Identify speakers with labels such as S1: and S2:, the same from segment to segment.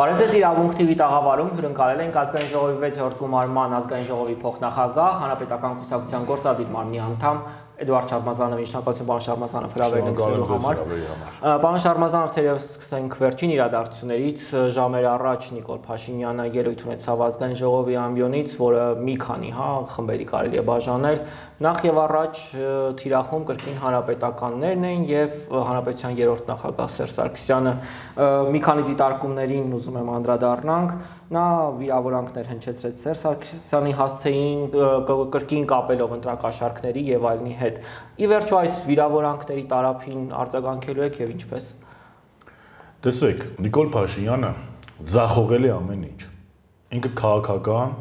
S1: Բարենցես իրավունք TV տաղավարում հյուրընկալել ենք ազգային ժողովի 6-րդ գումարման ազգային ժողովի փոխնախագահ, հանրապետական կուսակցության գործադիր մարմնի անդամ Էդուարդ Շարմազանովին շնորհակալություն պարոն Շարմազանով հրավերն ընկալելու համար։ Պարոն Շարմազանով թերևս սկսենք վերջին իրադարձություններից ժամեր առաջ Նիկոլ Փաշինյանը ելույթ ունեցավ ազգային ժողովի ամբիոնից, որը մի քանի հա խմբերի կարելի է բաժանել։ Նախ եւ առաջ թիրախում կրկին հանրապետականներն են եւ հանրապետության երրորդ նախագահ Սերժ Սարգսյանը մի քանի դիտարկումներին ուզում եմ անդրադառնանք նա վիրավորանքներ հնչեցրեց Սերժ Սարգսյանի հասցեին կրկին կապելով ընտրակաշարքների եւ այլնի հետ։ Ի վերջո այս վիրավորանքների տարափին արձագանքելու եք եւ ինչպես։
S2: Տեսեք, Նիկոլ Փաշինյանը զախողել է ամեն ինչ։ Ինքը քաղաքական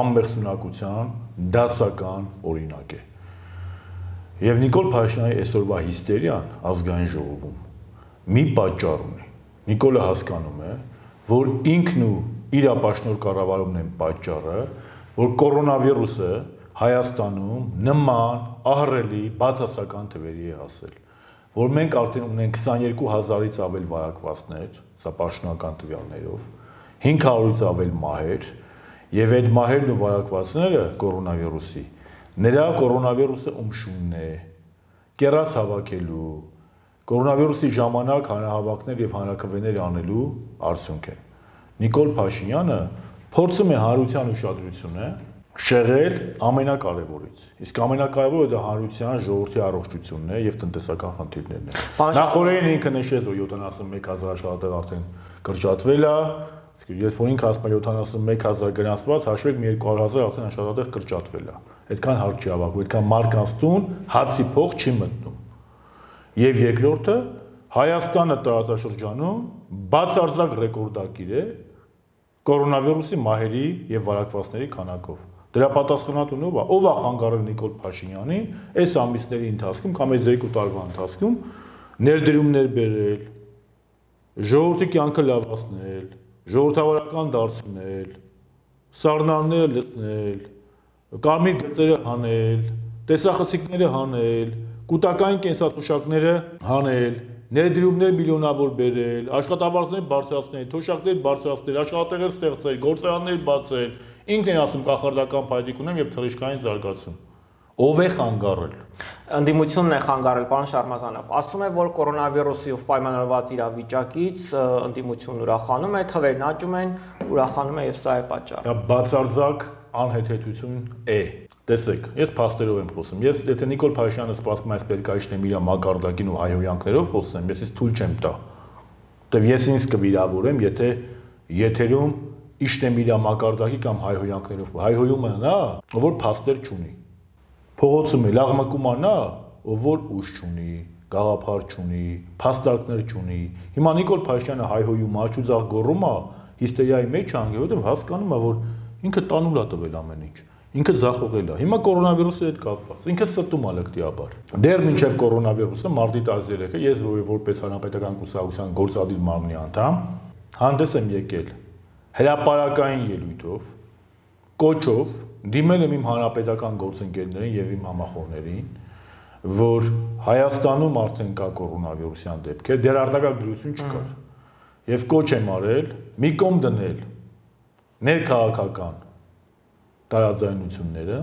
S2: անմեղսունակության դասական օրինակ է։ Եվ Նիկոլ Փաշինյանի այսօրվա հիստերիան ազգային ժողովում մի պատճառ ունի։ Նիկոլը հասկանում է, որ ինքն ու իր ապաշնոր կառավարումն են պատճառը, որ կորոնավիրուսը Հայաստանում նման ահռելի բացասական թվերի է հասել, որ մենք արդեն ունենք 22000-ից ավել վարակվածներ, սա պաշտոնական տվյալներով, 500-ից ավել մահեր, եւ այդ մահերն ու վարակվածները կորոնավիրուսի նրա կորոնավիրուսը ումշունն է կերաս հավաքելու կորոնավիրուսի ժամանակ հանրահավաքներ եւ հանրակրվեներ անելու արդյունք է Նիկոլ Փաշինյանը փորձում է հանրության ուշադրությունը շեղել ամենակարևորից։ Իսկ ամենակարևորը դա հանրության ժողովրդի առողջությունն է եւ տնտեսական խնդիրներն են։ Նախորդին ինքը նշեց, որ 71000 աշխատատեղ արդեն կրճատվել է, իսկ ես որ ինքը ասում եմ 71000 գրանցված, հաշվեք մի 200000 արդեն աշխատատեղ կրճատվել է։ Այդքան հարկ չի ավակում, այդքան մարկանց տուն հացի փող չի մտնում։ Եվ երկրորդը Հայաստանը տարածաշրջանում բացարձակ ռեկորդակիր է կորոնավիրուսի մահերի եւ վարակվածների քանակով։ Դրա պատասխանատուն ով է։ Ով է խանգարել Նիկոլ Փաշինյանին այս ամիսների ընթացքում կամ այս երկու տարվա ընթացքում ներդրումներ բերել, ժողովրդի կյանքը լավացնել, ժողովրդավարական դարձնել, սառնալները լցնել, կարմիր գծերը հանել, տեսախցիկները հանել, կൂട്ടակային կենսաթոշակները հանել, ներդրումներ միլիոնավոր բերել, աշխատավարձներ բարձրացնել, թոշակներ բարձրացնել, աշխատատեղեր ստեղծել, գործարաններ բացել, ինքն է ասում կախարդական փայտիկ ունեմ եւ թռիչքային զարգացում։ Ով է խանգարել։
S1: Ընդդիմությունն է խանգարել, պարոն Շարմազանով։ Ասում է, որ կորոնավիրուսիով պայմանավորված իրավիճակից ընդդիմությունն ուրախանում է, թվերն աճում են, ուրախանում է եւ սա է պատճառը։
S2: Դա բացարձակ անհեթեթություն է։ Տեսեք, ես փաստերով եմ խոսում։ Ես եթե Նիկոլ Փաշյանը սպասում այս պետքայինն իր մակարդակին ու հայհոյանքներով խոսեմ, ես ինձ թույլ չեմ տա։ Դե ես ինձ կվիրավորեմ, եթե եթերում իշտեմ իր մակարդակի կամ հայհոյանքներով։ Հայհոյումը նա, որ փաստեր չունի։ Փողոցում է լաղմակում նա, ով որ ուժ չունի, գաղափար չունի, փաստարկներ չունի։ Հիմա Նիկոլ Փաշյանը հայհոյում, աչուձախ գոռում է, հիստերիայի մեջ անգե, որովհետև հասկանում է, որ ինքը տանուլ է տվել ամեն ինչ ինքը ձախողել է։ Հիմա կորոնավիրուսի հետ կապված։ Ինքը ստում է լկտիաբար։ Դեռ մինչև կորոնավիրուսը մարտի 13-ը ես որպես հանրապետական կուսակցության գործադիր մարմնի անդամ հանդես եմ եկել հրաապարական ելույթով, կոչով դիմել եմ իմ հանրապետական գործընկերներին եւ իմ համախոհներին, որ Հայաստանում արդեն կա կորոնավիրուսյան դեպքեր, դեռ արտակարգ դրություն չկար։ Եվ կոչ եմ արել մի կողմ դնել ներքաղաքական տարաձայնությունները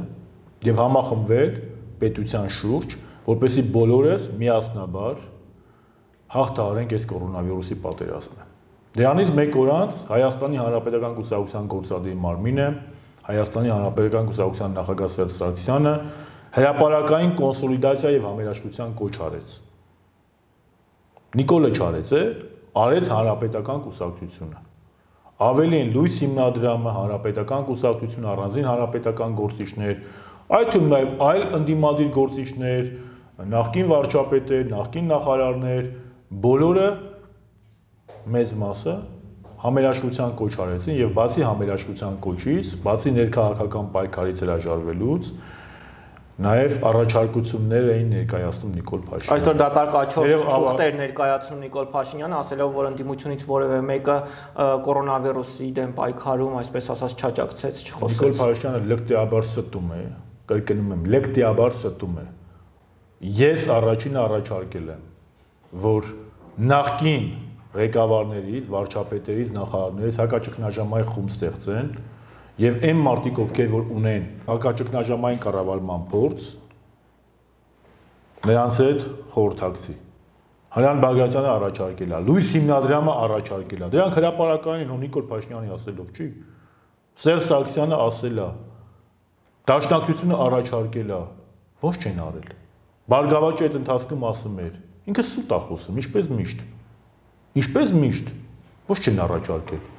S2: եւ համախմբվել պետության շուրջ, որպեսի բոլորս միասնաբար հաղթահարենք այս կորոնավիրուսի պատերազմը։ Դրանից մեկ օր անց Հայաստանի Հանրապետական Կուսակցության գործադիր մարմինը Հայաստանի Հանրապետական Կուսակցության նախագահ Սերժ Սարգսյանը հրաապարական կոնսոլիդացիա եւ համերաշխության կոչ արեց։ Նիկոլը չարեց է, արեց Հանրապետական Կուսակցությունը ավելի են լույս հիմնադրամը, հանրապետական կուսակցություն, առանձին հանրապետական գործիչներ, այդ թվում նաև այլ ընդդիմադիր գործիչներ, նախկին վարչապետեր, նախկին նախարարներ, բոլորը մեծ մասը համերաշխության կոչ արեցին եւ բացի համերաշխության կոչից, բացի ներքաղաքական պայքարից հրաժարվելուց, Նաև առաջարկություններ էին ներկայացնում Նիկոլ Փաշինյանը։
S1: Այսօր դատարկ աչոց թուղթեր ներկայացնում Նիկոլ Փաշինյանը, ասելով, որ ընդդիմությունից որևէ մեկը կորոնավիրուսի դեմ պայքարում, այսպես ասած, չաջակցեց, չխոսեց։
S2: Նիկոլ Փաշինյանը լկտիաբար ստում է, կրկնում եմ, լկտիաբար ստում է։ Ես առաջինը առաջարկել եմ, որ նախքին ղեկավարներից, վարչապետերից, նախարարներից հակաճգնաժամային խումբ ստեղծեն եւ այն մարտիկ ովքեր որ ունեն հակաճգնաժամային կառավարման փորձ նրանց հետ խորհրդակցի Հրանտ Բագրատյանը առաջարկել է, Լուիս հիմնադրամը առաջարկել է։ Դրանք հրաապարական են Նիկոլ Փաշինյանի ասելով, չի։ Սերժ Սարգսյանը ասել է։ Դաշնակցությունը առաջարկել է։ Ոչ չեն արել։ Բարգավաճը այդ ընթացքում ասում էր, ինքը սուտ է խոսում, ինչպես միշտ։ Ինչպես միշտ։ Ոչ չեն առաջարկել։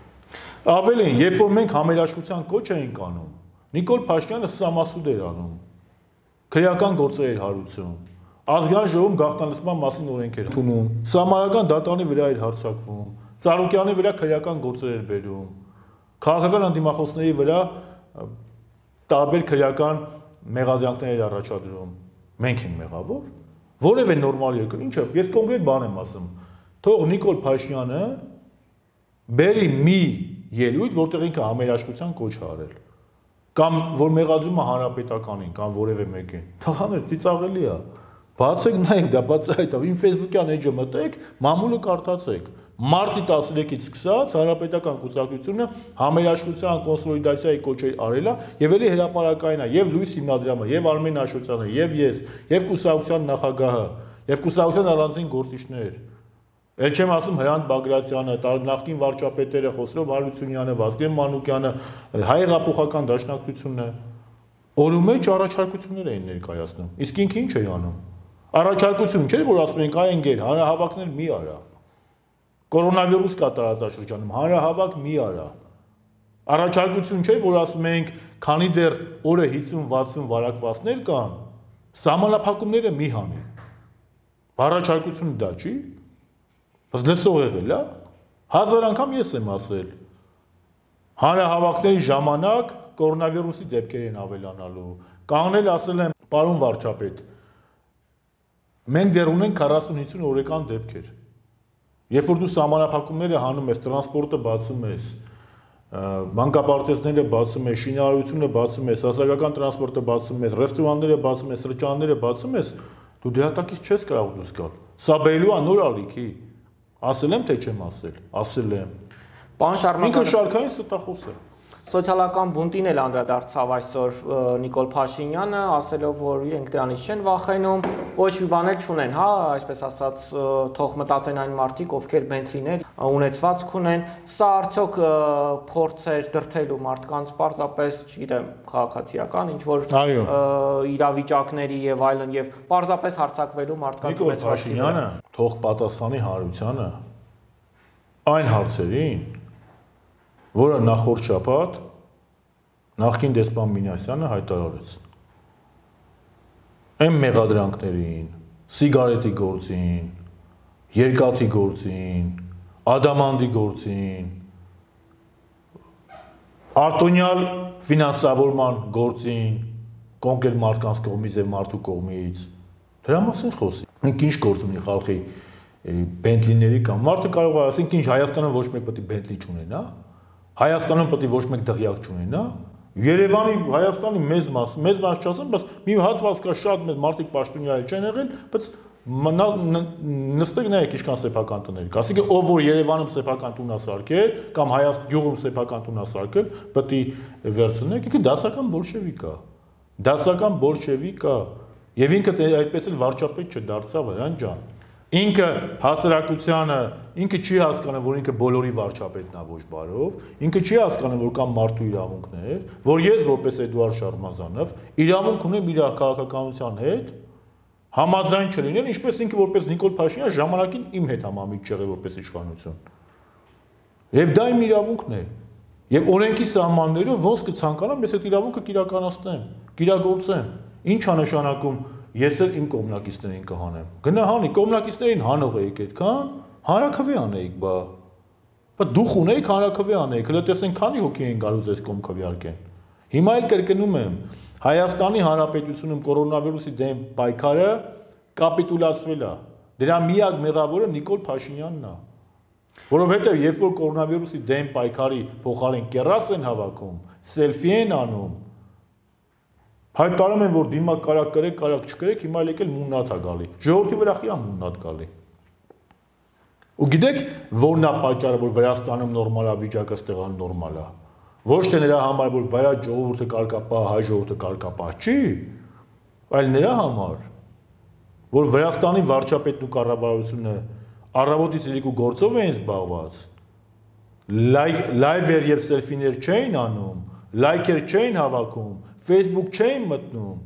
S2: Ավելին, երբ որ մենք համերաշխության կոչ էինք անում, Նիկոլ Փաշինյանը սամասուդ էր անում։ Քրեական գործեր էր հարուցում ազգային ժողովում գաղտնալսման մասին օրենք էր ընդունում, սահմանական դատարանի վրա էր հարձակվում, Ծառուկյանի վրա քրեական գործեր էր բերում, քաղաքական անդիմախոսների վրա տարբեր քրեական մեղադրանքներ էր առաջադրում։ Մենք ենք մեղավոր։ Որևէ նորմալ երկր, ինչը ես կոնկրետ բան եմ ասում։ Թող Նիկոլ Փաշինյանը բերի մի ելույթ, որտեղ ինքը համերաշխության կոչ արել կամ որ մեղադրումը հանրապետականին կամ որևէ մեկին։ Թղաներ ծիծաղելի է։ Բացեք նայեք դա բացահայտավ։ Իմ Facebook-յան էջը մտեք, մամուլը կարդացեք։ Մարտի 13-ից սկսած հանրապետական կուսակցությունը համերաշխության կոնսոլիդացիայի կոչեր արելա եւ ելի հրաապարակային է եւ Լուիս Հիմնադրամը եւ Արմեն Աշոտյանը եւ ես եւ կուսակցության նախագահը եւ կուսակցության առանձին գործիչներ Էլ չեմ ասում Հրանտ Բագրատյանը, նախկին վարչապետերը Խոսրով Հարությունյանը, Վազգեն Մանուկյանը, հայ հեղափոխական դաշնակցությունը օրու մեջ առաջարկություններ էին ներկայացնում։ Իսկ ինքը ինչ է անում։ Առաջարկություն չէր, որ ասում ենք այ ընկեր, հանրահավաքներ մի արա։ Կորոնավիրուս կա տարածաշրջանում, հանրահավաք մի արա։ Առաջարկություն չէր, որ ասում ենք, քանի դեռ օրը 50-60 վարակվածներ կան, սահմանափակումները մի հանի։ Առաջարկությունը դա չի։ Բայց լսող եղել, հա։ Հազար անգամ ես եմ ասել։ Հանրահավաքների ժամանակ կորոնավիրուսի դեպքեր են ավելանալու։ Կանգնել ասել եմ, պարոն վարչապետ, Մենք դեռ ունենք 40-50 օրեկան դեպքեր։ Երբ որ դու սահմանափակումները հանում ես, տրանսպորտը բացում ես, բանկապարտեզները բացում ես, շինարարությունը բացում ես, հասարակական տրանսպորտը բացում ես, ռեստորանները բացում ես, սրճարանները բացում ես, դու դեհատակից չես կարող դուրս գալ։ Սա բերելու է նոր ալիքի։ Ասել եմ թե չեմ ասել։ Ասել եմ։
S1: Պարոն Շարմազան։
S2: Ինքը շարքային ստախոս է
S1: սոցիալական բունտին էլ անդրադարձավ այսօր Նիկոլ Փաշինյանը, ասելով, որ իրենք դրանից չեն վախենում, ոչ մի բան էլ չունեն, հա, այսպես ասած, թող մտածեն այն մարդիկ, ովքեր բենթլիներ ունեցվածք ունեն։ Սա արդյոք փորձ էր դրթելու մարդկանց պարզապես, չգիտեմ, քաղաքացիական ինչ որ իրավիճակների եւ այլն եւ պարզապես հարցակվելու մարդկանց
S2: ունեցվածքի։ Նիկոլ Փաշինյանը թող պատասխանի հարությանը այն հարցերին, որը նախորդ շաբաթ նախկին դեսպան Մինասյանը հայտարարեց։ Այն մեղադրանքներին, սիգարետի գործին, երկաթի գործին, ադամանդի գործին, արտոնյալ ֆինանսավորման գործին, կոնկրետ մարդկանց կողմից եւ մարդու կողմից դրա մասին խոսի։ Ինք ինչ գործ ունի խալխի բենտլիների կամ մարդը կարող է ասենք ինչ Հայաստանը ոչ մեկ պետք է բենտլի չունենա, Հայաստանում պետք է ոչ մեկ դղյակ չունենա։ Երևանի Հայաստանի մեծ մաս, մեծ մաս չասեմ, բայց մի հատված կա շատ մեծ մարդիկ պաշտոնյա չեն եղել, բայց նստեք նայեք ինչքան սեփական տներ կա։ Ասիկա ով որ Երևանում սեփական տուն ասարկել կամ Հայաստան գյուղում սեփական տուն ասարկել, պետք է վերցնեք, ինքը դասական բոլշևիկ է։ Դասական բոլշևիկ է։ Եվ ինքը այդպես էլ վարչապետ չդարձավ, հրան ջան։ Ինքը հասարակությանը, ինքը չի հասկանում, որ ինքը բոլորի վարչապետն է ոչ բարով, ինքը չի հասկանում, որ կան մարդու իրավունքներ, որ ես որպես Էդուարդ Շարմազանով իրավունք ունեմ իր քաղաքականության հետ համաձայն չլինել, ինչպես ինքը որպես Նիկոլ Փաշինյան ժամանակին իմ հետ համամիջ եղել որպես իշխանություն։ Եվ դա իմ իրավունքն է։ Եվ օրենքի սահմաններով ոնց կցանկանամ ես այդ իրավունքը կիրականացնեմ, կիրագործեմ։ Ինչ է նշանակում ես էլ իմ կողմնակիցներին կհանեմ։ Գնա հանի, կողմնակիցներին հանող էիք այդքան, հանրակրվե անեիք, բա։ Բա դուխ ունեիք հանրակրվե անեիք, հələ տեսնենք քանի հոգի են գալուց այս կողմ քվեարկեն։ Հիմա էլ կրկնում եմ, Հայաստանի Հանրապետությունում կորոնավիրուսի դեմ պայքարը կապիտուլացվել է։ Դրա միակ մեղավորը Նիկոլ Փաշինյանն է։ Որովհետև երբ որ կորոնավիրուսի դեմ պայքարի փոխարեն կերաս են հավաքում, սելֆի են անում, հայտարարում են, որ դիմա կարակ կրեք, կարակ չկրեք, հիմա եկել մուննաթ է գալի։ Ժողովրդի վրա խիա մուննաթ գալի։ Ու գիտեք, որն է պատճառը, որ Վրաստանում նորմալ է վիճակը, ստեղան նորմալ է։ Ոչ թե նրա համար, որ վրա ժողովուրդը կարկապա, հայ ժողովուրդը կարկապա, չի, այլ նրա համար, որ Վրաստանի վարչապետն ու կառավարությունը առավոտից ելիք ու գործով էին զբաղված, լայվեր եւ սելֆիներ չէին անում, լայքեր չէին հավաքում, Facebook չէին մտնում,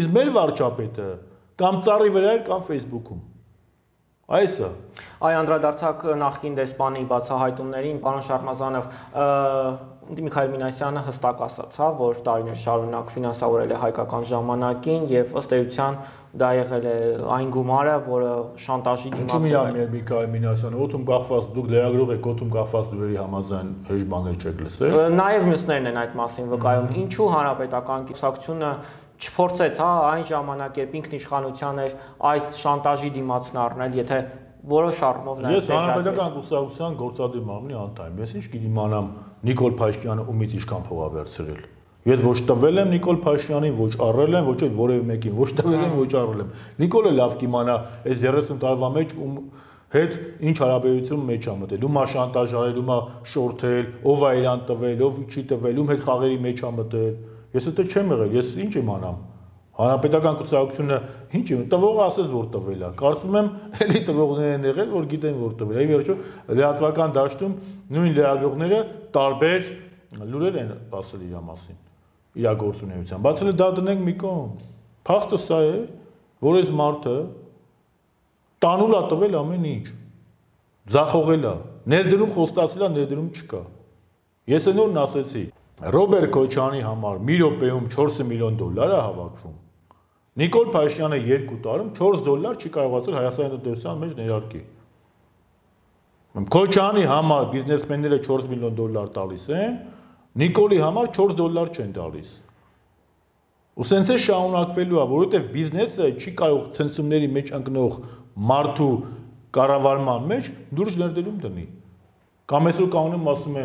S2: իսկ մեր վարչապետը կամ ծառի վրա էր կամ Facebook-ում Այսը։
S1: Այ անդրադարձակ նախկին դեսպանի բացահայտումներին, պարոն Շարմազանով, Միքայել Մինասյանը հստակ ասաց, հա, որ տարիներ շարունակ ֆինանսավորել է հայկական ժամանակին եւ ըստ էության դա եղել է այն գումարը, որը շանտաժի
S2: դիմաց է։ Միքայել Մինասյանը, օթում կախված դուք լրագրող եք, օթում կախված դուրերի համաձայն հեշ բաներ չեք լսել։
S1: Նաեւ մյուսներն են այդ մասին վկայում։ Ինչու հանրապետական կուսակցությունը չփորձեց, հա, այն ժամանակ երբ ինքնիշխանության էր այս շանտաժի դիմացն առնել, եթե որոշ առումով
S2: նաև Ես հանրապետական կուսակցության գործադիր մարմնի անդամ եմ։ Ես ինչ կդիմանամ Նիկոլ Փաշինյանը ումից ինչքան փող ա վերցրել։ Ես ոչ տվել եմ Նիկոլ Փաշինյանին, ոչ առել եմ, ոչ էլ որևէ մեկին, ոչ տվել եմ, ոչ առել եմ։ Նիկոլը լավ կիմանա այս 30 տարվա մեջ ում հետ ինչ հարաբերություն մեջ ա մտել, ում ա շանտաժարել, ում ա շորթել, ով ա իրան տվել, ով չի տվել, ում հետ խաղերի մեջ ա մտել Ես դա չեմ եղել, ես ինչ իմանամ։ Հանրապետական կուսակցությունը ինչ իմ տվողը ասես որ տվել է։ Կարծում եմ էլի տվողներն են եղել, որ գիտեն որ տվել է։ Այ վերջո լրատվական դաշտում նույն լրագրողները տարբեր լուրեր են ասել իր մասին։ Իր գործունեության։ Բաց էլ դա դնենք մի կողմ։ Փաստը սա է, որ այս մարդը տանուլ է տվել ամեն ինչ։ Ձախողել է։ Ներդրում խոստացել է, ներդրում չկա։ Ես նորն ասեցի, Ռոբերտ Քոչյանի համար մի րոպեում 4 միլիոն դոլար է հավաքվում։ Նիկոլ Փաշինյանը 2 տարում 4 դոլար չի կարողացել Հայաստանի տնտեսության մեջ ներարկի։ Քոչյանի համար բիզնեսմենները 4 միլիոն դոլար տալիս են, Նիկոլի համար 4 դոլար չեն տալիս։ Ու սենց է շարունակվելու է, որովհետև բիզնեսը չի կարող ցնցումների մեջ ընկնող մարդու կառավարման մեջ դուրս ներդրում դնի։ Կամ այսօր կանոնում ասում է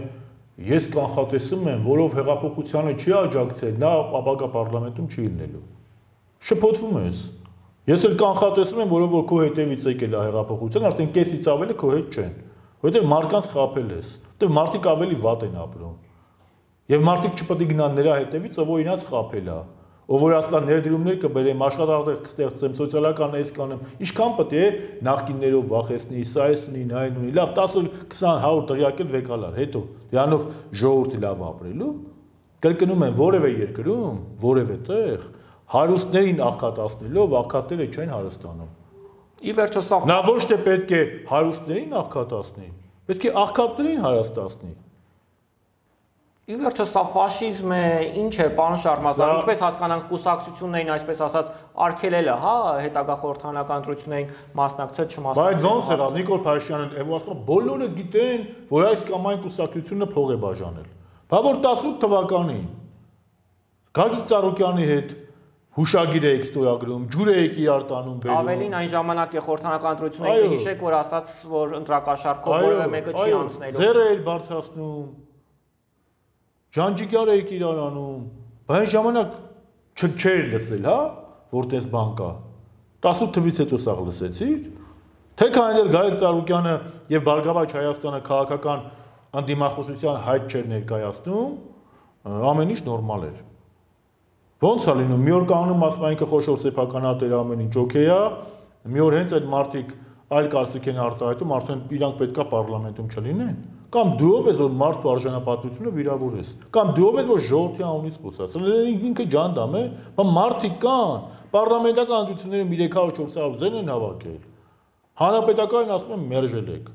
S2: Ես կանխատեսում եմ, որով հեղափոխությանը չի աջակցել, նա ապագա parlamentum չի լինելու։ Շփոթվում ես։ Ես էլ կանխատեսում եմ, որով որ քո հետևից եկել է հեղափոխության, արդեն քեսից ավելի քո հետ չեն, որովհետև մարդկանց խափել ես, որովհետև մարդիկ ավելի վատ են ապրում։ Եվ մարդիկ չպետք է գնան նրա հետևից, ով իրաց խափել է ով որ ասլա ներդրումներ կբերեմ, աշխատանքներ կստեղծեմ, սոցիալական էս կանեմ, ինչքան պետք է նախկիններով վախեցնի, սա էս ունի, նայն ունի, լավ 10 20 100 տղյակ էլ վեկալար, հետո դրանով ժողովուրդը լավ ապրելու։ Կրկնում եմ, որևէ երկրում, որևէ տեղ հարուստներին աղքատացնելով աղքատները չեն հարստանում։
S1: Ի վերջո սա
S2: Նա ոչ թե պետք է հարուստներին աղքատացնի, պետք է աղքատներին հարստացնի։
S1: Ի վերջո սա ֆաշիզմ է, ինչ է, պարոն Շարմազան, ինչպես հասկանանք կուսակցություններին, այսպես ասած, արկելելը, հա, հետագա խորհրդանական ընտրություններին մասնակցել, չմասնակցել։
S2: Բայց ո՞նց եղավ Նիկոլ եւ ասում բոլորը գիտեն, որ այս կամ այն կուսակցությունը փող է բաժանել։ Բա որ 18 թվականին Գագիկ Ծառուկյանի հետ հուշագիր եք ստորագրում, ջուր եք իրար տանում
S1: բերում։ Ավելին այն ժամանակ է խորհրդանական ընտրությունները հիշեք, որ ասաց, որ ընտրակաշարքով որևէ մեկը չի անցնելու։
S2: Ձերը էլ բարձրացնում, Ջանջիկյար եք իրար անում, բայց ժամանակ չէր լսել, հա, որ տես բան կա։ 18 թվից հետո սա լսեցիր։ Թե քանել Գայիկ Ծառուկյանը եւ Բարգավաճ Հայաստանը քաղաքական անդիմախոսության հայտ չեր ներկայացնում, ամեն ինչ նորմալ էր։ Ոնց է լինում, մի օր կանում ասում այնքը խոշոր սեփականատեր ամեն ինչ օքեյ է, մի օր հենց այդ մարդիկ այլ կարծիք են արտահայտում, արդեն իրանք պետքա parlamentum չլինեն կամ դու ով ես որ մարդու արժանապատվությունը վիրավորես կամ դու ով ես որ ժողովրդի անունից խոսած ինքը ջանդամ է բա մարդիկ կան պարլամենտական անդությունները 300-400 զեն են հավաքել հանրապետականին ասում են մերժել եք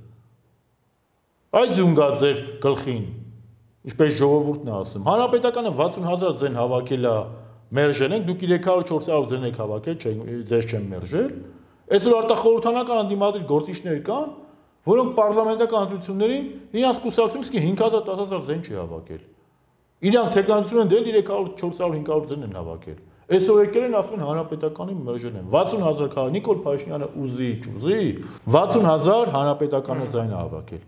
S2: այդ զունգա ձեր գլխին ինչպես ժողովուրդն է ասում հանրապետականը 60000 զեն հավաքել է մերժել ենք դուք 300-400 զեն եք հավաքել ձեր չեն մերժել այսօր արտախորհրդանական անդիմադիր գործիչներ կան որոնք պարլամենտական ընտրություններին իրանց կուսակցությունից 5000 10000 զեն չի հավաքել։ Իրանք թեկնածություն են դել 300 400 500 զեն են հավաքել։ Այսօր եկել են ասում հանրապետականի մերժել են 60000 քա Նիկոլ Փաշինյանը ուզի ճուզի 60000 հանրապետականը զայն հավաքել։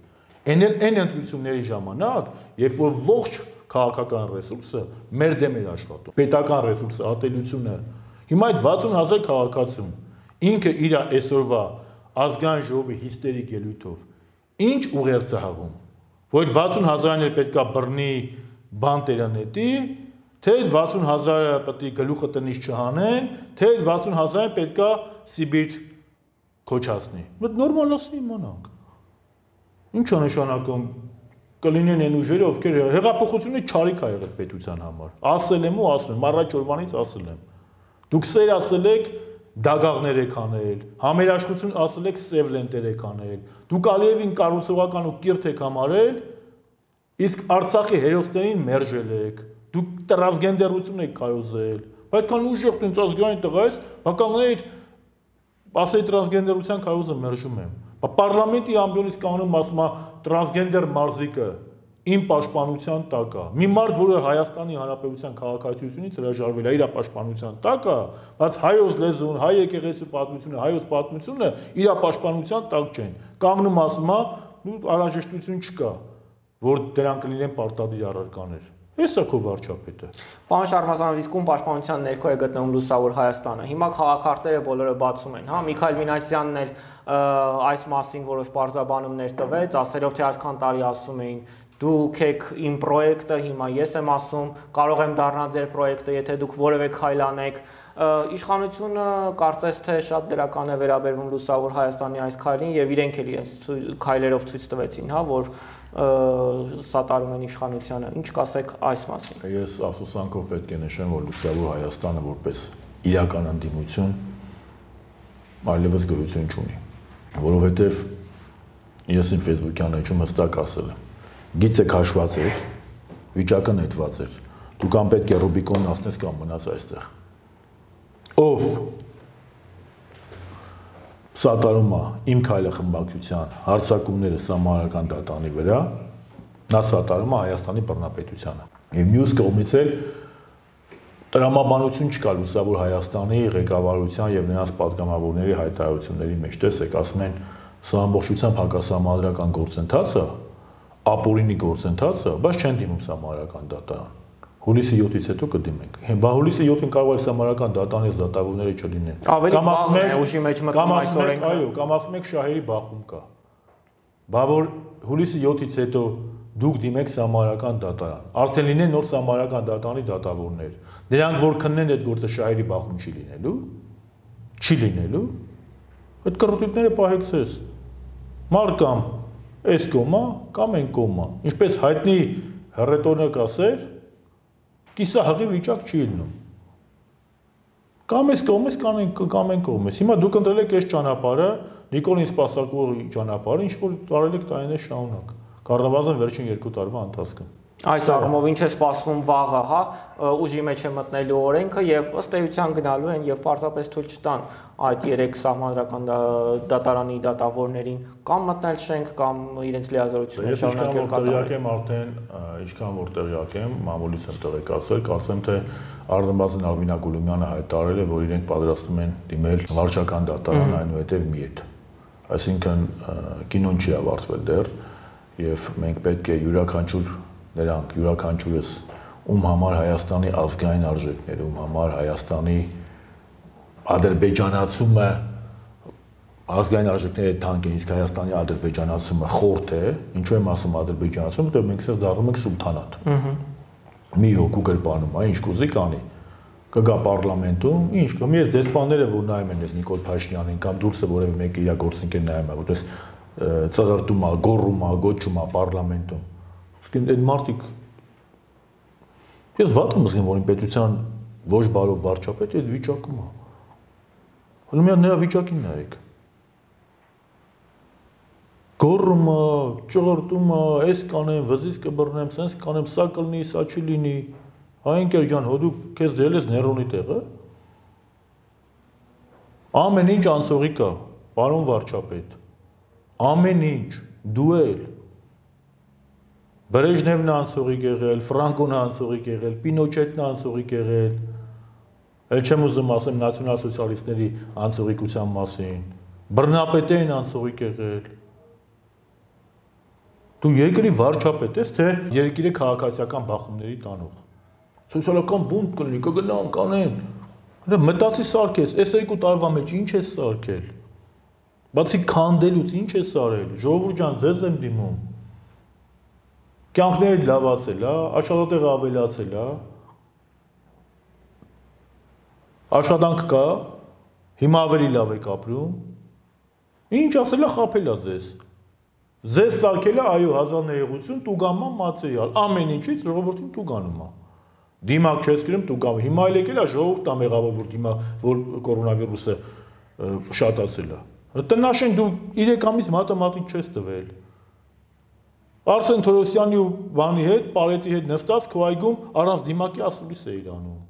S2: Էն էլ այն ընտրությունների ժամանակ, երբ որ ողջ քաղաքական ռեսուրսը մեր դեմ էր աշխատում։ Պետական ռեսուրսը, ատելությունը։ Հիմա այդ 60000 քաղաքացուն ինքը իր այսօրվա ազգային ժողովի հիստերիկ ելույթով Ինչ ուղերձ է հաղում։ Որ այդ 60000-ն էլ պետքա բռնի բանտերը նետի, թե այդ 60000-ը պետք է գլուխը տնից չհանեն, թե այդ 60000-ը պետքա Սիբիր քոչացնի։ Մտ նորմալացնի իմանանք։ Ինչ է նշանակում կլինեն այն ուժերը, ովքեր հեղափոխությունը չարիք ա եղել պետության համար։ Ասել եմ ու ասում եմ, առաջ օրվանից ասել եմ։ Դուք սեր ասել եք դագաղներ եք անել, համերաշխություն ասել եք սև լենտեր եք անել։ Դուք Ալիևին կառուցողական ու կիրթ եք համարել, իսկ Արցախի հերոսներին մերժել եք։ Դուք տրասգենդերություն եք կայոզել։ Այդքան ուժեղ տենց ազգային տղա ես, բականներ ասեի տրասգենդերության կայոզը մերժում եմ։ Պարլամենտի ամբիոնից կանոնում ասում է տրասգենդեր մարզիկը իմ պաշտպանության տակ է։ Մի մարդ, որը Հայաստանի Հանրապետության քաղաքացիությունից հրաժարվել է, իր պաշտպանության տակ է, բայց հայոց լեզուն, հայ եկեղեցու պատմությունը, հայոց պատմությունը իր պաշտպանության տակ չեն։ Կանգնում ասում է, ու անհրաժեշտություն չկա, որ դրանք լինեն պարտադիր առարկաներ։ Էսա քո վարչապետը։
S1: Պարոն Շարմազանov, իսկ ում պաշտպանության ներքո է գտնվում լուսավոր Հայաստանը։ Հիմա քաղաքարտերը բոլորը բացում են, հա, Միքայել Մինասյանն էլ այս մասին որոշ բարձաբանումներ տվեց, ասելով թե այսքան տարի ասում էին դուք եք իմ պրոյեկտը, հիմա ես եմ ասում, կարող եմ դառնալ ձեր պրոյեկտը, եթե դուք որևէ քայլ անեք։ Իշխանությունը կարծես թե շատ դրական է վերաբերվում լուսավոր Հայաստանի այս քայլին եւ իրենք էլ իրենց քայլերով ցույց տվեցին, հա, որ սատարում են իշխանությանը։ Ինչ կասեք այս մասին։
S2: Ես ափսոսանքով պետք է նշեմ, որ լուսավոր Հայաստանը որպես իրական անդիմություն այլևս գոյություն չունի, որովհետև ես իմ Facebook-յան էջում հստակ ասել եմ գիծը քաշված էր, վիճակը նետված էր։ Դու կամ պետք է Ռուբիկոնն ասնես կամ մնաս այստեղ։ Ով սատարում է իմ քայլը խմբակցության հարցակումները սահմանական դատանի վրա, նա սատարում է Հայաստանի բռնապետությանը։ Եվ մյուս կողմից էլ տրամաբանություն չկա լուսավոր Հայաստանի ղեկավարության եւ նրանց պատգամավորների հայտարարությունների մեջ։ Տեսեք, ասում են սա ամբողջությամբ հակասահմանադրական գործընթացը ապօրինի գործընթացը, բայց չեն դիմում սամարական դատարան։ Հուլիսի 7-ից հետո կդիմենք։ Բա հուլիսի 7-ին կարող է սամարական դատարանից դատավորները չլինեն։
S1: Կամ ասում եք ուժի մեջ մտնում այս օրենքը։
S2: Այո, կամ ասում եք շահերի բախում կա։ Բա որ հուլիսի 7-ից հետո դուք դիմեք սամարական դատարան։ Արդեն լինեն նոր սամարական դատարանի դատավորներ։ Նրանք որ քննեն այդ գործը շահերի բախում չի լինելու։ Չի լինելու։ Այդ կռուտիկները պահեք ցես։ Մարկամ այս կոմա կամ այն կոմա։ Ինչպես հայտնի հռետորնը կասեր, կիսահղի վիճակ չի լինում։ Կամ այս կողմից կամ այն կամ այն կողմից։ Հիմա դուք ընտրել եք այս ճանապարհը, Նիկոլին սպասարկող ճանապարհը, ինչ որ տարել եք տարիներ շարունակ։ Կառնավազն վերջին 2 տարվա ընթացքում։
S1: Այս առումով ինչ է սպասվում վաղը, հա, ուժի մեջ է մտնելու օրենքը եւ ըստ էության գնալու են եւ պարզապես թույլ չտան այդ 3 սահմանադրական դատարանի դատավորներին կամ մտնել շենք կամ իրենց լիազորությունները
S2: շարունակել կատարել։ Ես ինչքան որ տեղյակ եմ արդեն, ինչքան որ տեղյակ եմ, մամուլից եմ տեղեկացել, կարծեմ թե Արնբազն Ալվինա Գուլումյանը հայտարարել է, որ իրենք պատրաստվում են դիմել վարչական դատարան այնուհետև միետ։ Այսինքն կինոն չի ավարտվել դեռ եւ մենք պետք է յուրաքանչյուր նրանք յուրաքանչյուրս ում համար Հայաստանի ազգային արժեքները, ում համար Հայաստանի ադրբեջանացումը ազգային արժեքները թանկ են, իսկ Հայաստանի ադրբեջանացումը խորթ է, ինչու եմ ասում ադրբեջանացում, որտեղ մենք ցած դառնում ենք սուլթանատ։ Ահա։ Մի հոգու գրպանում, այ ինչ կուզի կանի կգա պարլամենտում, ինչ կամ ես դեսպանները որ նայում են ես Նիկոլ Փաշինյանին կամ դուրսը որևէ մեկը իր գործընկեր նայում է, որպես ծղրտում է, գոռում է, գոչում է պարլամենտում Իսկ այդ մարդիկ ես վատ եմ զգում, որ իմ պետության ոչ բարով վարչապետը այդ վիճակում է։ Հələ մի նրա վիճակին նայեք։ Գոռումը, ճղրտումը, այս կանեմ, վզից կբռնեմ, սենց կանեմ, սա կլինի, սա չի լինի։ Հա ինքեր ջան, հո դու քեզ դել ես Ներոնի տեղը։ Ամեն ինչ անցողի կա, պարոն վարչապետ։ Ամեն ինչ, դու էլ Բրեժնևն է անցողիկ եղել, Ֆրանկոն է անցողիկ եղել, Պինոչետն է անցողիկ եղել։ Էլ չեմ ուզում ասեմ նացիոնալ սոցիալիստների անցողիկության մասին։ Բռնապետեն անցողիկ եղել։ Դու երկրի վարչապետ ես, թե երկիրը քաղաքացիական բախումների տանող։ Սոցիալական բունտ կլինի, կգնան կանեն։ Հələ մտածի սարքես, այս երկու տարվա մեջ ինչ ես սարքել։ Բացի քանդելուց ինչ է սարել։ Ժողովուրդ ջան, ձեզ եմ դիմում։ Կյանքները լավացել է, աշխատատեղը ավելացել է։ Աշխատանք կա, հիմա ավելի լավ եք ապրում։ Ինչ ասելա խապել է ձեզ։ Ձեզ սարքել է այո հազար ներողություն, տուգանման մատերիալ։ Ամեն ինչից ժողովրդին տուգանում է։ Դիմակ չես գրում տուգամ։ Հիմա էլ եկել է ժողովուրդ տա մեղավոր որ դիմա որ կորոնավիրուսը շատացել է։ Տնաշեն դու 3 ամիս մաթեմատիկ չես տվել։ Արսեն Թորոսյանի ու բանի հետ, Պարետի հետ նստած քո այգում առանց դիմակի ասուլիս է իրանում։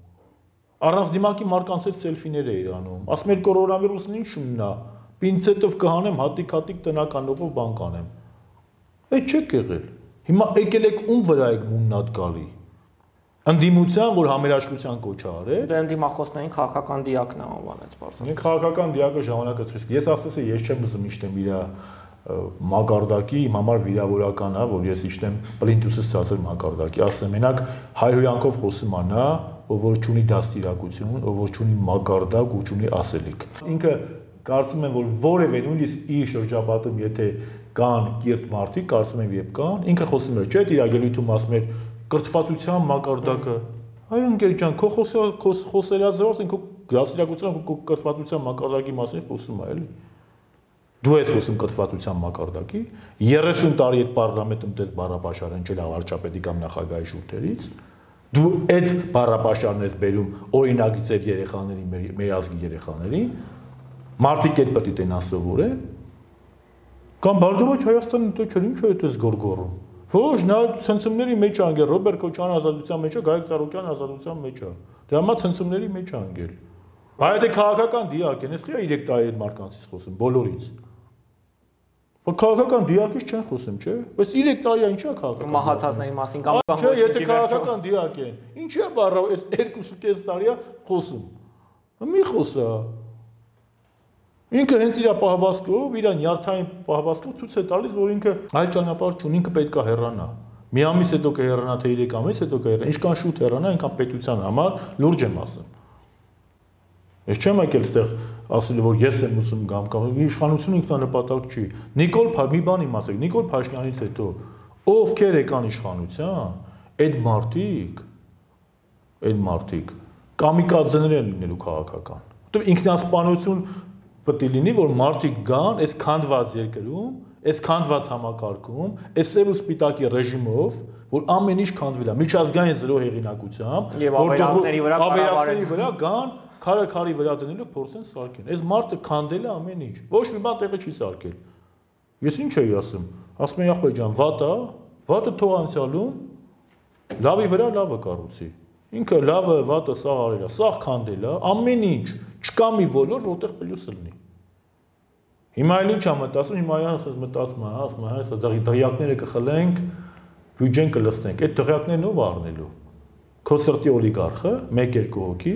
S2: Առանց դիմակի մարկանց հետ սելֆիներ է իրանում։ Ասում էր կորոնավիրուսն ինչ ուննա։ Պինցետով կհանեմ, հատիկ-հատիկ տնականողով բան կանեմ։ Այդ չեք եղել։ Հիմա եկել եք ում վրա եք մուննատ գալի։ Անդիմության, որ համերաշխության կոչ արել։
S1: Դե անդիմախոսներին քաղաքական դիակն է անվանեց բարձր։
S2: Մենք քաղաքական դիակը ժամանակը ցույց։ Ես ասեցի, ես չեմ ուզում իշտեմ իր մակարդակի իմ համար վիրավորական է, որ ես իշտեմ պլինտուսից ցածր մակարդակի, ասեմ, մենակ հայհոյանքով խոսում է ով որ ունի դաստիարակություն, ով որ ունի մակարդակ ու ունի ասելիք։ Ինքը կարծում եմ, որ որևէ նույնիսկ իր շրջապատում, եթե կան կիրթ մարդիկ, կարծում եմ, երբ կան, ինքը խոսում էր, չէ՞, իր ագելույթում ասում էր կրթվածության մակարդակը այ ընկեր ջան քո խոսելազորս ինքո գրասիրակության քո կրթվածության մակարդակի մասին խոսում է էլի դու ես խոսում կրթվածության մակարդակի 30 տարի այդ parlamentum դες բառապաշար ընկել ավարչապետի կամ նախագահի շուրթերից դու այդ բառապաշարն ես բերում օրինագից այդ երեխաների մեր, մեր ազգի երեխաներին մարդիկ այդ պետք է տենան սովորեն կամ բարգավաճ Հայաստանը դու չէ ինչ է այդպես գորգորում Ոչ, նա ցնցումների մեջ է անգել, Ռոբերտ Քոչարյանը ազատության մեջ է, Գայիկ Ծառուկյանը ազատության մեջ է։ Դե համա ցնցումների մեջ անգել։ Բայց եթե քաղաքական դիակ են, ես խիա 3 տարի այդ մարկանցից խոսում, բոլորից։ Բայց քաղաքական դիակից չեն խոսում, չէ՞։ Բայց 3 տարի է ինչա քաղաքական։
S1: Մահացածների մասին կամ
S2: կամ ոչ։ Չէ, եթե քաղաքական դիակ են, ինչի է բառը այս 2.5 տարի է խոսում։ Մի խոսա։ Ինքը հենց իր պահվածքով, իր նյարդային պահվածքով ցույց է տալիս, որ ինքը այլ ճանապարհ չունի, ինքը պետք է հեռանա։ Մի ամիս հետո կհեռանա, թե 3 ամիս հետո կհեռանա, ինչքան շուտ հեռանա, այնքան պետության համար լուրջ եմ ասում։ Ես չեմ եկել այդտեղ ասել որ ես եմ ուսում կամ կամ իշխանությունը ինքնանպատակ չի։ Նիկոլ մի բան իմացեք, Նիկոլ Փաշինյանից հետո ովքեր եկան իշխանության, այդ մարտիկ, այդ մարտիկ կամիկաձեներ են լինելու քաղաքական։ Որտեւ ինքնասպանություն պետք է լինի, որ մարդիկ գան այս քանդված երկրում, այս քանդված համակարգում, այս սև ու սպիտակի ռեժիմով, որ ամեն ինչ քանդվել է, միջազգային զրո հեղինակությամբ,
S1: վրա
S2: ավերակների վրա գան քարը քարի վրա դնելով փորձեն սարքեն։ Այս մարդը քանդել է ամեն ինչ։ Ոչ մի բան տեղը չի սարքել։ Ես ինչ էի ասում։ Ասում եմ ախպեր ջան, վատա, վատը թող անցյալում լավի վրա լավը կառուցի։ Ինքը լավը, վատը սաղ արել է, սաղ քանդել է, ամեն ինչ Չկա մի ոլոր, որտեղ պլյուսը լինի։ Հիմա էլ ինչ եմ մտածում, հիմա այ ասած մտածում եմ, ասում եմ, հեսա դղյակները կխլենք, բյուջեն կլստենք։ Այդ դղյակներն ով առնելու։ Քո սրտի օլիգարխը, 1-2 հոգի,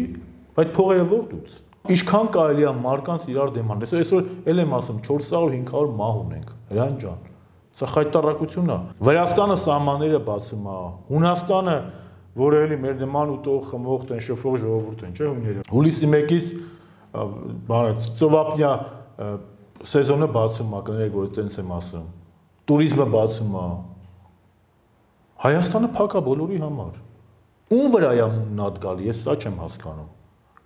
S2: բայց փողերը ո՞ր դուց։ Ինչքան կարելի է մարկանց իրար դեման։ Այսօր էլ եմ ասում 400-500 մահ ունենք, հրան ջան։ Սա խայտարակություն է։ Վրաստանը սահմանները բացում է։ Հունաստանը որը էլի մեր նման ուտող խմող տեն շփող ժողովուրդ են, չէ՞ հույները։ Հուլիսի 1-ից բանը ծովապնյա սեզոնը բացում է, կներեք որ տենց եմ ասում։ Տուրիզմը բացում է։ Հայաստանը փակա բոլորի համար։ Ում վրա է մուննատ գալի, ես սա չեմ հասկանում։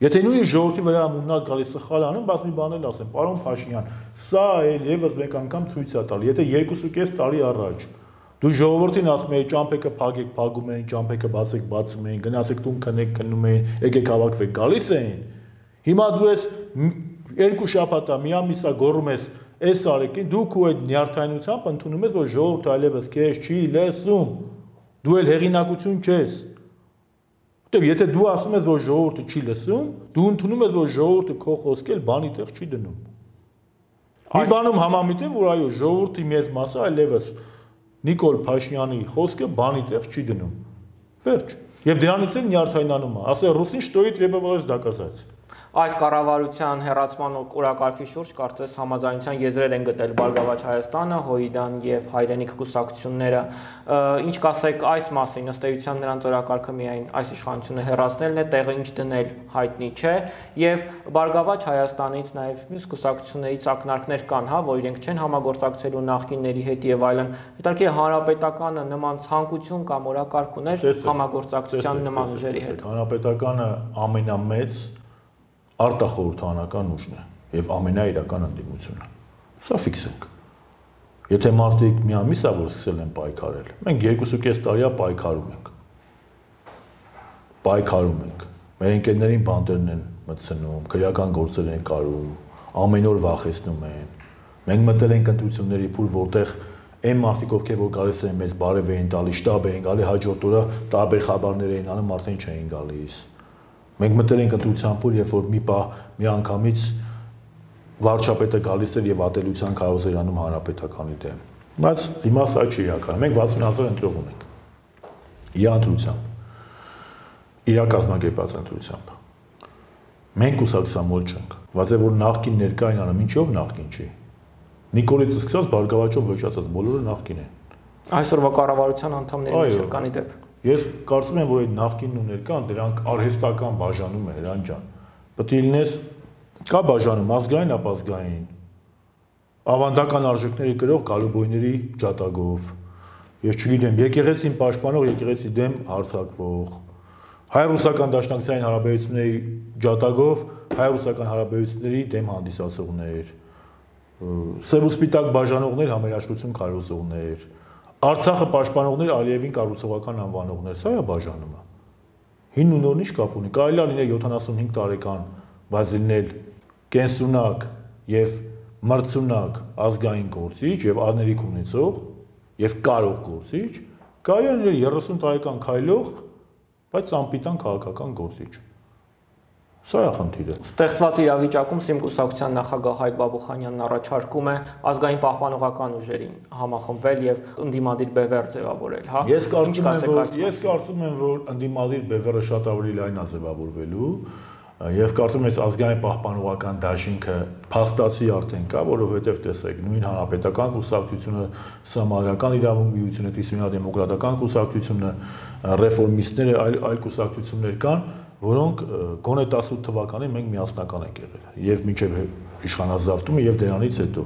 S2: Եթե նույնիսկ ժողովրդի վրա մուննատ գալի սխալ անում, բայց մի բան էլ ասեմ, պարոն Փաշինյան, սա էլ եւս մեկ անգամ ցույց է տալ։ Եթե 2.5 տարի առաջ Դու ժողովրդին ասում ես ճամփեկը փագեք, փագում էին, ճամփեկը բացեք, բացում էին, գնացեք տուն քնեք, քնում էին, եկեք հավաքվեք, գալիս էին։ Հիմա դու ես երկու շաբաթա մի ամիսա գոռում ես այս արեկին, դու քո այդ նյարդայնությամբ ընդունում ես, որ ժողովուրդը այլևս քեզ չի լսում։ Դու էլ հեղինակություն չես։ Որտեվ եթե դու ասում ես, որ ժողովուրդը չի լսում, դու ընդունում ես, որ ժողովուրդը քո խոսքել բանի տեղ չի դնում։ Մի բանում համամիտ եմ, որ այո, ժողովրդի մեծ մասը այլևս Նիկոլ Փաշինյանի խոսքը բանի տեղ չի դնում։ Վերջ։ Եվ դրանից էլ նյարդայնանում է։ Ասել ռուսին что и требовалось доказать։
S1: Այս կառավարության հերացման օրակարգի շուրջ կարծես համաձայնության եզրեր են գտել Բարգավաճ Հայաստանը, Հոիդան եւ Հայրենիք կուսակցությունները։ Ինչ կասեք այս մասին, ըստ էության նրանց օրակարգը միայն այս իշխանությունը հերացնելն է, տեղը ինչ դնել հայտնի չէ եւ Բարգավաճ Հայաստանից նաեւ մյուս կուսակցություններից ակնարկներ կան, հա, որ իրենք չեն համագործակցելու նախկինների հետ եւ այլն։ Հետարքի հանրապետականը նման ցանկություն կամ օրակարգ ուներ համագործակցության նման ուժերի հետ։
S2: Հանրապետականը ամենամեծ արտախորհրդանական ուժն է եւ ամենաիրական ընդդիմությունը։ Սա ֆիքսենք։ Եթե մարդիկ մի ամիս է որ սկսել են պայքարել, մենք 2.5 տարիա պայքարում ենք։ Պայքարում ենք։ Մեր ընկերներին բանտերն են մտցնում, քրեական գործեր են կարում, ամեն օր վախեցնում են։ Մենք մտել ենք ընտրությունների փուլ, որտեղ այն մարդիկ ովքեր որ գալիս են մեզ բարև էին տալի, շտաբ էին գալի, հաջորդ օրը տարբեր խաբարներ էին անում, արդեն չէին գալիս Մենք մտել ենք ընտրության փուլ, երբ որ մի պահ մի անգամից վարչապետը գալիս էր եւ ատելության քարոզ էր անում հանրապետականի դեմ։ Բայց հիմա սա չի իրական։ Մենք 60000 ընտրող ունենք։ Իա ընտրությամբ։ Իրա կազմակերպած ընտրությամբ։ Մենք կուսակցամոլ չենք։ է որ նախքին ներկային անում, ինչով նախքին չի։ Նիկոլից սկսած բարգավաճով ոչացած բոլորը նախքին են։
S1: Այսօրվա կառավարության անդամների շրջանի դեպ։
S2: Ես կարծում եմ, որ այդ նախկինն ու ներկան դրանք արհեստական բաժանում է Հրան ջան։ Պետք է լինես կա բաժանում ազգային ապազգային ավանդական արժեքների գրող գալուբոյների ջատագով։ Ես չգիտեմ, եկեղեցին պաշտպանող, եկեղեցի դեմ հարցակվող, հայ-ռուսական դաշնակցային հարաբերությունների ջատագով, հայ-ռուսական հարաբերությունների դեմ հանդիսացողներ, սև ու սպիտակ բաժանողներ, համերաշխություն քարոզողներ, Արցախը պաշտպանողներ Ալիևին կառուցողական անվանողներ, սա է բաժանումը։ Հին ու նորն ինչ կապ ունի։ Կարելի է լինել 75 տարեկան, բայց լինել կենսունակ եւ մրցունակ ազգային գործիչ եւ աներիք ունեցող եւ կարող գործիչ, կարելի է լինել 30 տարեկան քայլող, բայց անպիտան քաղաքական գործիչ։ Սա է խնդիրը։
S1: Ստեղծված իրավիճակում Սիմկուսակցության նախագահ Հայկ Բաբուխանյանն առաջարկում է ազգային պահպանողական ուժերին համախմբվել եւ ընդդիմադիր բևեռ ձևավորել, հա։
S2: Ես կարծում եմ, որ ես կարծում եմ, որ ընդդիմադիր բևեռը շատ ավելի լայն է ձևավորվելու Եվ կարծում եմ, ազգային պահպանողական դաշինքը փաստացի արդեն կա, որովհետև տեսեք, նույն հանրապետական կուսակցությունը, համարական իրավունք միությունը, քրիստոնեա-դեմոկրատական կուսակցությունը, ռեֆորմիստները, այլ այլ կուսակցություններ կան, որոնք գոնե 18 թվականին մենք միասնական ենք եղել եւ մինչեւ իշխանազավթումը եւ դրանից հետո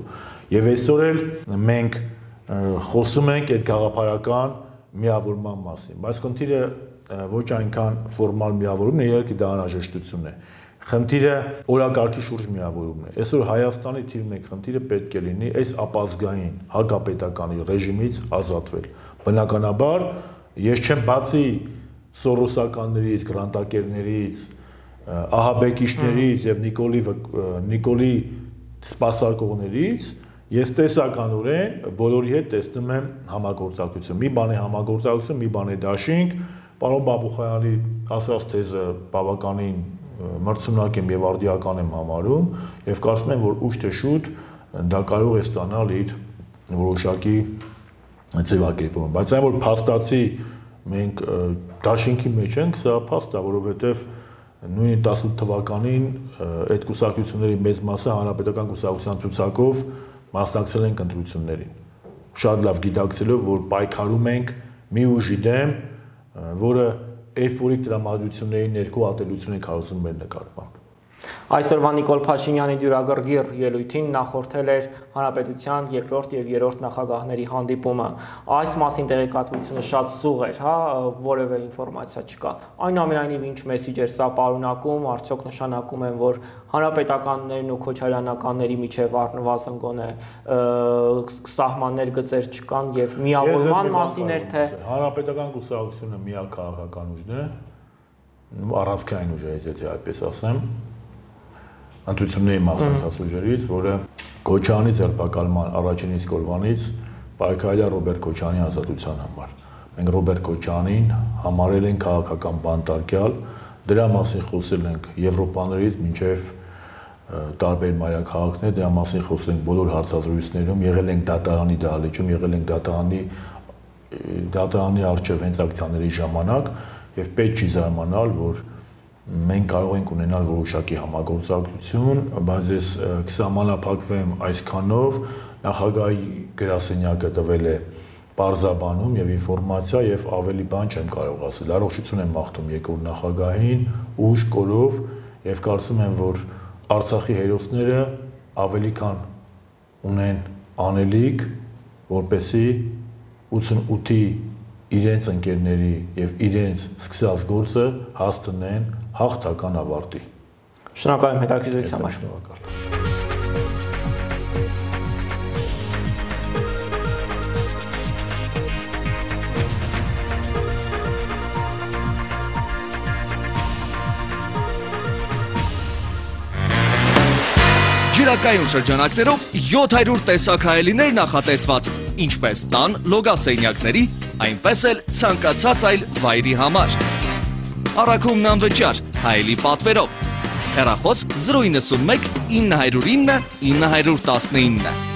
S2: եւ այսօր էլ մենք խոսում ենք այդ գաղափարական միավորման մասին բայց խնդիրը ոչ այնքան ֆորմալ միավորումն է իհարկե դա անհրաժեշտություն է խնդիրը օրակարգի շուրջ միավորումն է այսօր Հայաստանի թիվ 1 խնդիրը պետք է լինի այս ապազգային հակապետականի ռեժիմից ազատվել բնականաբար ես չեմ բացի սորոսականներից, գրանտակերներից, ահաբեկիչներից եւ Նիկոլի Նիկոլի սպասարկողներից ես տեսականորեն բոլորի հետ տեսնում եմ համագործակցություն։ Մի բան է համագործակցություն, մի բան է դաշինք։ Պարոն Բաբուխայանի ասած թեզը բավականին մրցունակ եմ եւ արդիական եմ համարում եւ կարծում եմ որ ուշ թե շուտ դա կարող է ստանալ իր որոշակի ձևակերպումը բայց այն որ փաստացի մենք դաշինքի մեջ ենք, սա փաստ է, որովհետև նույն 18 թվականին այդ կուսակցությունների մեծ մասը հանրապետական կուսակցության ցուցակով մասնակցել են ընտրություններին։ Շատ լավ գիտակցելով, որ պայքարում ենք մի ուժի դեմ, որը էйֆորիկ դրամատուրգիաների ներքո ատելություն է կարողացում մեր նկատմամբ։
S1: Այսօրվա Նիկոլ Փաշինյանի դյուրագրգիռ ելույթին նախորդել էր Հանրապետության երկրորդ եւ երրորդ նախագահների հանդիպումը։ Այս մասին տեղեկատվությունը շատ սուղ էր, հա, որևէ ինֆորմացիա չկա։ Այնուամենայնիվ ինչ մեսիջ էր սա պարունակում, արդյոք նշանակում են, որ հանրապետականներն ու քոչարյանականների միջև առնվազն գոնե սահմաններ գծեր չկան եւ միավորման մասին էր թե
S2: հանրապետական կուսակցությունը միակ քաղաքական ուժն է առանցքային ուժ է, եթե այդպես ասեմ, ընտրությունների մասնակցած ուժերից, որը Քոչյանի ձերբակալման առաջին իսկ օրվանից պայքարել է Ռոբերտ Քոչյանի ազատության համար։ Մենք Ռոբերտ Քոչյանին համարել ենք քաղաքական բանտարկյալ, դրա մասին խոսել ենք Եվրոպաներից մինչև տարբեր մայրաքաղաքներ, դրա մասին խոսել ենք բոլոր հարցազրույցներում, եղել ենք դատարանի դահլիճում, եղել ենք դատարանի դատարանի արչև հենց ակցիաների ժամանակ եւ պետք չի զարմանալ, որ մենք կարող ենք ունենալ որոշակի համագործակցություն, բայց ես կսահմանափակվեմ այսքանով, նախագահի գրասենյակը տվել է parzabanum եւ ինֆորմացիա եւ ավելի բան չեմ կարող ասել։ Առողջություն եմ մաղթում երկրորդ նախագահին, ուժ կորով եւ կարծում եմ, որ Արցախի հերոսները ավելի քան ունեն անելիք, որպեսի 88-ի իրենց ընկերների եւ իրենց սկսած գործը հասցնեն հաղթական ավարտի։
S1: Շնորհակալ եմ հետաքրքրության համար։
S2: Շնորհակալ։
S3: Ջրակայուն շրջանակներով 700 տեսակ հայելիներ նախատեսված, ինչպես տան լոգասենյակների, այնպես էլ ցանկացած այլ վայրի համար։ Արաքումն անվճար, հայելի պատվերով։ Հեռախոս 091 909 919